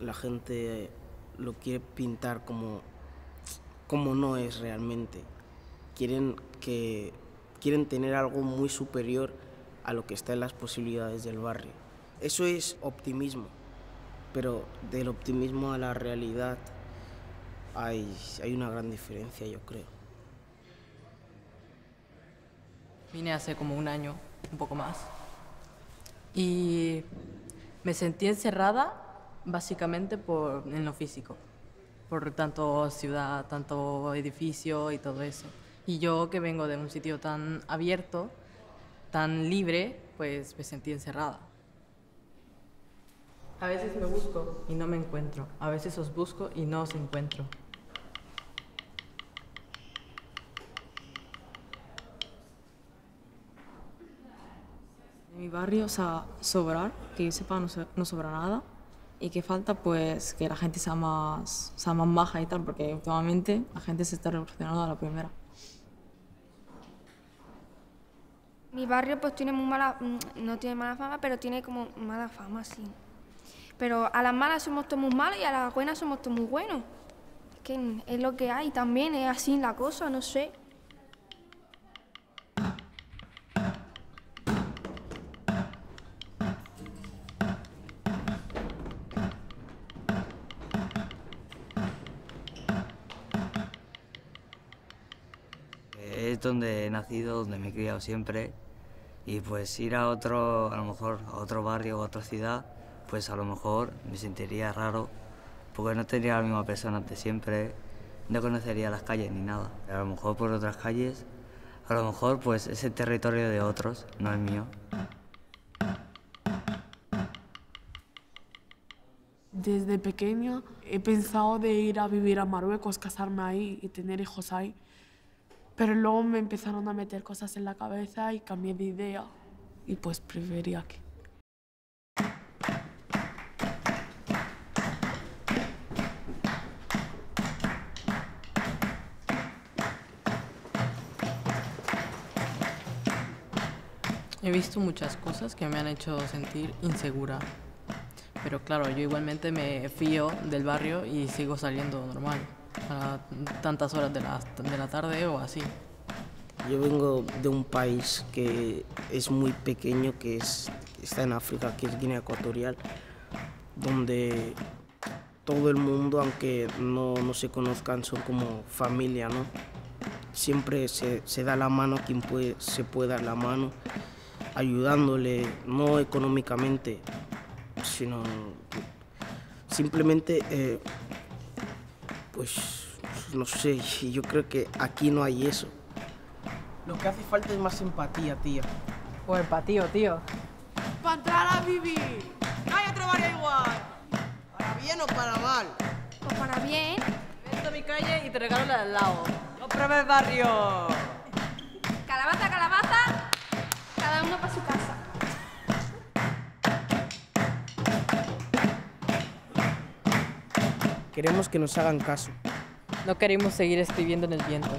la gente lo quiere pintar como, como no es realmente. Quieren, que, quieren tener algo muy superior a lo que está en las posibilidades del barrio. Eso es optimismo, pero del optimismo a la realidad hay, hay una gran diferencia, yo creo. Vine hace como un año, un poco más, y me sentí encerrada básicamente por, en lo físico, por tanto ciudad, tanto edificio y todo eso. Y yo que vengo de un sitio tan abierto, tan libre, pues me sentí encerrada. A veces me busco y no me encuentro. A veces os busco y no os encuentro. En mi barrio, o sea, sobrar, que yo sepa, no, so- no sobra nada. Y que falta, pues, que la gente sea más, sea más maja y tal, porque últimamente la gente se está revolucionando a la primera. Mi barrio pues tiene muy mala, mm, no tiene mala fama, pero tiene como mala fama, sí. Pero a las malas somos todos muy malos y a las buenas somos todos muy buenos. Que es lo que hay también, es así la cosa, no sé. Es donde he nacido, donde me he criado siempre y pues ir a otro, a lo mejor a otro barrio o a otra ciudad, pues a lo mejor me sentiría raro porque no tendría la misma persona de siempre, no conocería las calles ni nada. A lo mejor por otras calles, a lo mejor pues es el territorio de otros, no el mío. Desde pequeña he pensado de ir a vivir a Marruecos, casarme ahí y tener hijos ahí. Pero luego me empezaron a meter cosas en la cabeza y cambié de idea. Y pues preferí aquí. He visto muchas cosas que me han hecho sentir insegura. Pero claro, yo igualmente me fío del barrio y sigo saliendo normal. A tantas horas de la, de la tarde o así. Yo vengo de un país que es muy pequeño, que es, está en África, que es Guinea Ecuatorial, donde todo el mundo, aunque no, no se conozcan, son como familia, ¿no? Siempre se, se da la mano a quien puede, se puede dar la mano, ayudándole, no económicamente, sino simplemente, eh, pues, no sé, yo creo que aquí no hay eso. Lo que hace falta es más empatía, tía. O empatío, tío. ¡Para entrar a vivir! ¡Hay otro barrio igual! ¿Para bien o para mal? Pues para bien, Vente a mi calle y te regalo la de al lado. ¡Cómprame el barrio! calabaza, calabaza, cada uno para su casa. Queremos que nos hagan caso. No queremos seguir escribiendo en el viento.